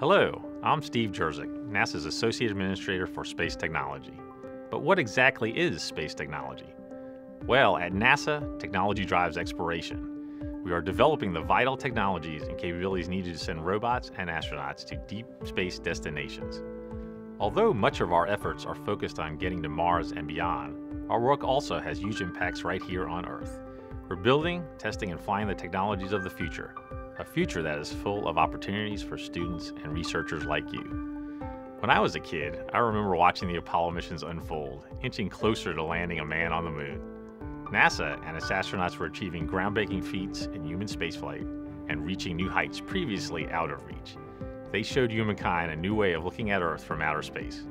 Hello, I'm Steve Jurczyk, NASA's Associate Administrator for Space Technology. But what exactly is space technology? Well, at NASA, technology drives exploration. We are developing the vital technologies and capabilities needed to send robots and astronauts to deep space destinations. Although much of our efforts are focused on getting to Mars and beyond, our work also has huge impacts right here on Earth. We're building, testing, and flying the technologies of the future, a future that is full of opportunities for students and researchers like you. When I was a kid, I remember watching the Apollo missions unfold, inching closer to landing a man on the moon. NASA and its astronauts were achieving groundbreaking feats in human spaceflight and reaching new heights previously out of reach. They showed humankind a new way of looking at Earth from outer space.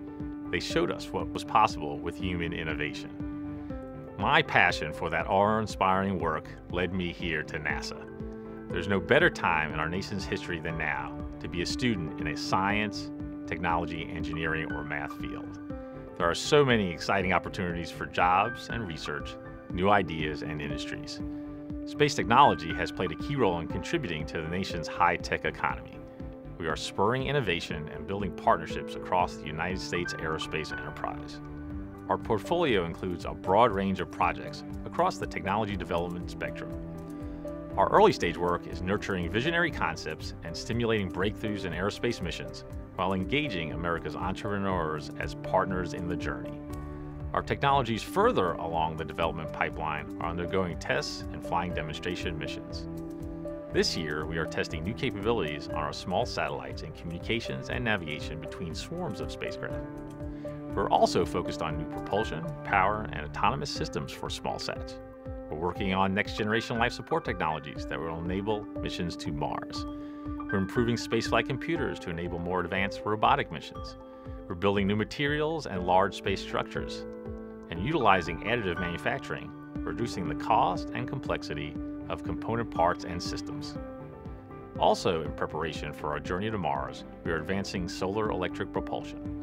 They showed us what was possible with human innovation. My passion for that awe-inspiring work led me here to NASA. There's no better time in our nation's history than now to be a student in a science, technology, engineering, or math field. There are so many exciting opportunities for jobs and research, new ideas, and industries. Space technology has played a key role in contributing to the nation's high-tech economy. We are spurring innovation and building partnerships across the United States aerospace enterprise. Our portfolio includes a broad range of projects across the technology development spectrum. Our early stage work is nurturing visionary concepts and stimulating breakthroughs in aerospace missions while engaging America's entrepreneurs as partners in the journey. Our technologies further along the development pipeline are undergoing tests and flying demonstration missions. This year, we are testing new capabilities on our small satellites in communications and navigation between swarms of spacecraft. We're also focused on new propulsion, power, and autonomous systems for small sats. We're working on next generation life support technologies that will enable missions to Mars. We're improving spaceflight computers to enable more advanced robotic missions. We're building new materials and large space structures, and utilizing additive manufacturing, reducing the cost and complexity of component parts and systems. Also, in preparation for our journey to Mars, we are advancing solar electric propulsion.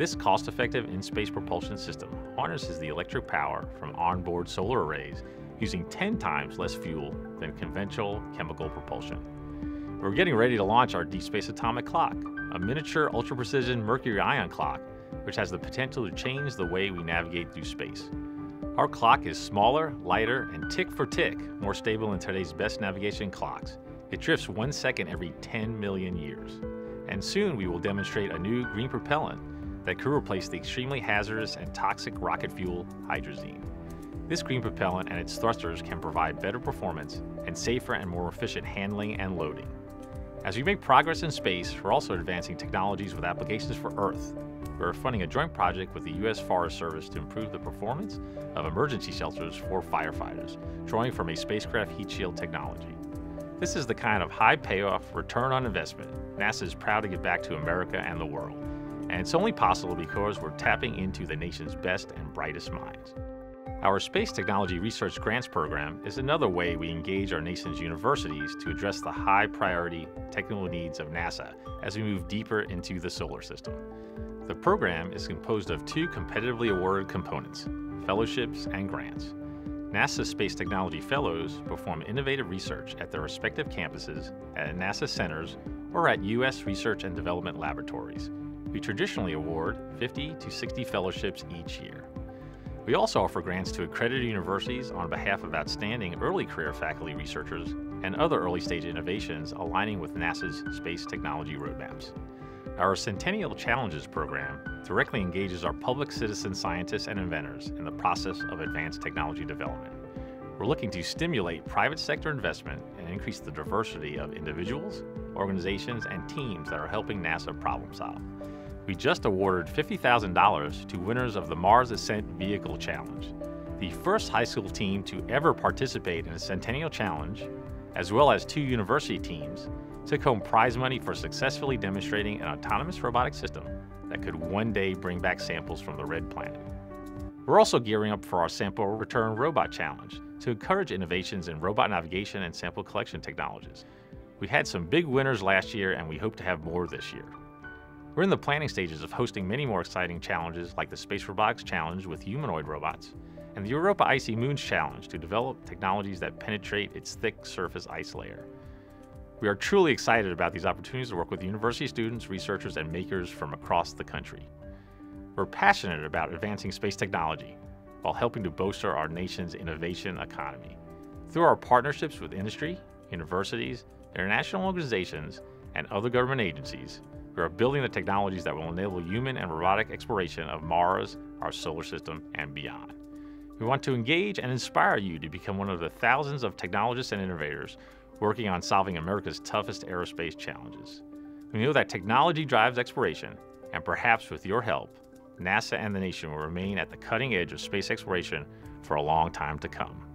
This cost-effective in-space propulsion system harnesses the electric power from onboard solar arrays using 10 times less fuel than conventional chemical propulsion. We're getting ready to launch our Deep Space Atomic Clock, a miniature ultra-precision mercury ion clock which has the potential to change the way we navigate through space. Our clock is smaller, lighter, and tick for tick more stable than today's best navigation clocks. It drifts one second every 10 million years. And soon we will demonstrate a new green propellant that could replace the extremely hazardous and toxic rocket fuel hydrazine. This green propellant and its thrusters can provide better performance and safer and more efficient handling and loading. As we make progress in space, we're also advancing technologies with applications for Earth. We're funding a joint project with the U.S. Forest Service to improve the performance of emergency shelters for firefighters, drawing from a spacecraft heat shield technology. This is the kind of high payoff return on investment NASA is proud to give back to America and the world. And it's only possible because we're tapping into the nation's best and brightest minds. Our Space Technology Research Grants Program is another way we engage our nation's universities to address the high priority technical needs of NASA as we move deeper into the solar system. The program is composed of two competitively awarded components, fellowships and grants. NASA Space Technology Fellows perform innovative research at their respective campuses, at NASA centers, or at U.S. research and development laboratories. We traditionally award 50 to 60 fellowships each year. We also offer grants to accredited universities on behalf of outstanding early career faculty researchers and other early stage innovations aligning with NASA's space technology roadmaps. Our Centennial Challenges program directly engages our public citizen scientists and inventors in the process of advanced technology development. We're looking to stimulate private sector investment and increase the diversity of individuals, organizations, and teams that are helping NASA problem solve we just awarded $50,000 to winners of the Mars Ascent Vehicle Challenge, the first high school team to ever participate in a Centennial Challenge, as well as two university teams, took home prize money for successfully demonstrating an autonomous robotic system that could one day bring back samples from the Red Planet. We're also gearing up for our Sample Return Robot Challenge to encourage innovations in robot navigation and sample collection technologies. We had some big winners last year and we hope to have more this year. We're in the planning stages of hosting many more exciting challenges like the Space Robotics Challenge with humanoid robots and the Europa Icy Moons Challenge to develop technologies that penetrate its thick surface ice layer. We are truly excited about these opportunities to work with university students, researchers, and makers from across the country. We're passionate about advancing space technology while helping to bolster our nation's innovation economy. Through our partnerships with industry, universities, international organizations, and other government agencies, we are building the technologies that will enable human and robotic exploration of Mars, our solar system, and beyond. We want to engage and inspire you to become one of the thousands of technologists and innovators working on solving America's toughest aerospace challenges. We know that technology drives exploration, and perhaps with your help, NASA and the nation will remain at the cutting edge of space exploration for a long time to come.